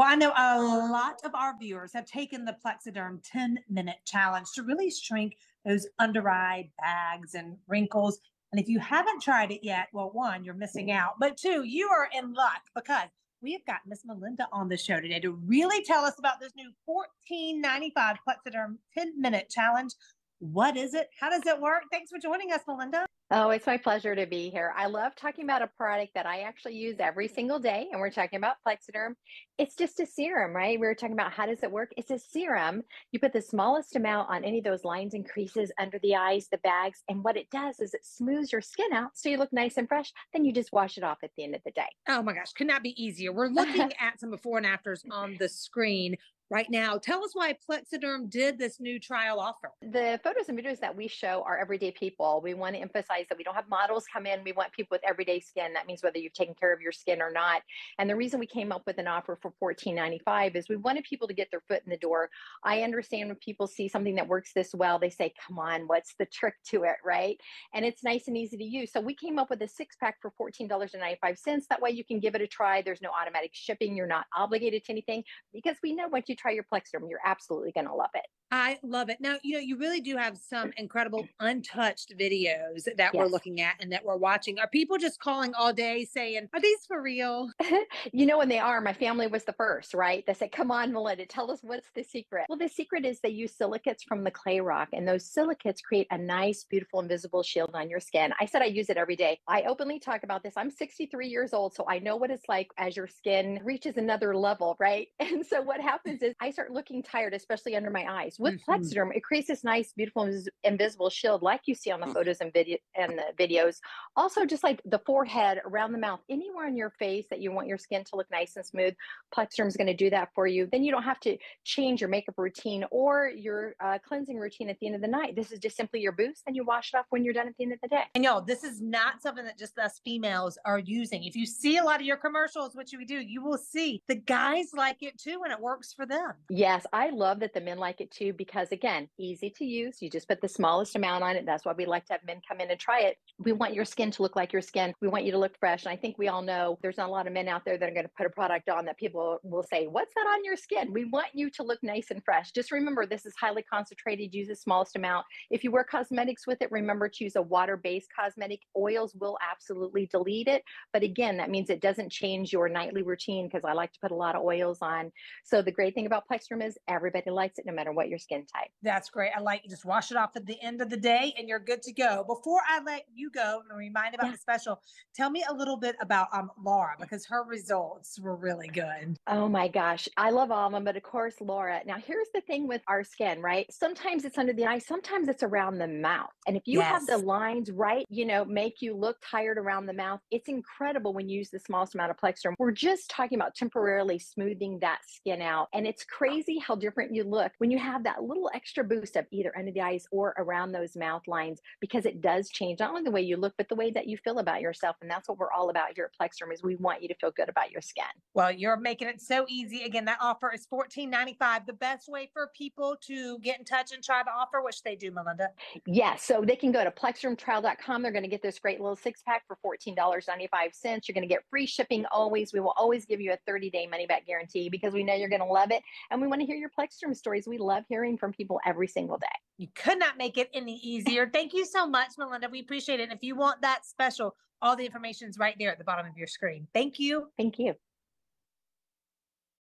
Well, I know a lot of our viewers have taken the Plexaderm 10 minute challenge to really shrink those under eye bags and wrinkles. And if you haven't tried it yet, well, one, you're missing out. But two, you are in luck because we have got Miss Melinda on the show today to really tell us about this new 1495 Plexaderm 10 minute challenge. What is it? How does it work? Thanks for joining us, Melinda. Oh, it's my pleasure to be here. I love talking about a product that I actually use every single day, and we're talking about Plexaderm. It's just a serum, right? We were talking about how does it work? It's a serum. You put the smallest amount on any of those lines and creases under the eyes, the bags, and what it does is it smooths your skin out so you look nice and fresh. Then you just wash it off at the end of the day. Oh my gosh, could not be easier. We're looking at some before and afters on the screen right now. Tell us why Plexaderm did this new trial offer. The photos and videos that we show are everyday people. We want to emphasize that we don't have models come in. We want people with everyday skin. That means whether you've taken care of your skin or not. And the reason we came up with an offer for $14.95 is we wanted people to get their foot in the door. I understand when people see something that works this well, they say, come on, what's the trick to it, right? And it's nice and easy to use. So we came up with a six pack for $14.95. That way you can give it a try. There's no automatic shipping. You're not obligated to anything because we know once you try your Plexaderm, you're absolutely going to love it. I love it. Now, you know, you really do have some incredible untouched videos that Yes. we're looking at and that we're watching. Are people just calling all day saying, Are these for real? you know, when they are, my family was the first, right? They said, Come on, Melinda, tell us what's the secret. Well, the secret is they use silicates from the clay rock, and those silicates create a nice, beautiful, invisible shield on your skin. I said I use it every day. I openly talk about this. I'm 63 years old, so I know what it's like as your skin reaches another level, right? And so what happens is I start looking tired, especially under my eyes. With Mhm. Plexaderm, it creates this nice, beautiful, invisible shield, like you see on the photos and video and the videos. Also, just like the forehead, around the mouth, anywhere on your face that you want your skin to look nice and smooth, Plexaderm is going to do that for you. Then you don't have to change your makeup routine or your uh, cleansing routine at the end of the night. This is just simply your boost, and you wash it off when you're done at the end of the day. And y'all, this is not something that just us females are using. If you see a lot of your commercials, which we do, you will see the guys like it too, and it works for them. Yes, I love that the men like it too because again, easy to use. You just put the smallest amount on it. That's why we like to have men come in and try it. We want your skin to look like your skin. We want you to look fresh. And I think we all know there's not a lot of men out there that are going to put a product on that people will say, "What's that on your skin?" We want you to look nice and fresh. Just remember this is highly concentrated. Use the smallest amount. If you wear cosmetics with it, remember to use a water-based cosmetic. Oils will absolutely delete it, but again, that means it doesn't change your nightly routine because I like to put a lot of oils on. So the great thing about Plexaderm is everybody likes it no matter what your skin type. That's great. I like you just wash it off at the end of the day and you're good to go. Before I let you go and remind about Yeah. the special, tell me a little bit about um Laura because her results were really good. Oh my gosh, I love all of them, but of course, Laura. Now, here's the thing with our skin, right? Sometimes it's under the eye, sometimes it's around the mouth. And if you have the lines right, you know, make you look tired around the mouth, it's incredible when you use the smallest amount of Plexaderm. We're just talking about temporarily smoothing that skin out. And it's crazy how different you look when you have that little extra boost of either under the eyes or around those mouth lines, because it does change not only the way you look, but the way that you feel about yourself. And that's what we're all about here at Plexaderm is we want you to feel good about your skin. Well, you're making it so easy. Again, that offer is $14.95. The best way for people to get in touch and try the offer, which they do, Melinda. Yes. So they can go to plexadermtrial.com. They're going to get this great little six pack for $14.95. You're going to get free shipping always. We will always give you a 30 day money back guarantee because we know you're going to love it. And we want to hear your Plexaderm stories. We love hearing from people every single day. You could not make it any easier. Thank you so much, Melinda. We appreciate it. And if you want that special, all the information is right there at the bottom of your screen. Thank you. Thank you.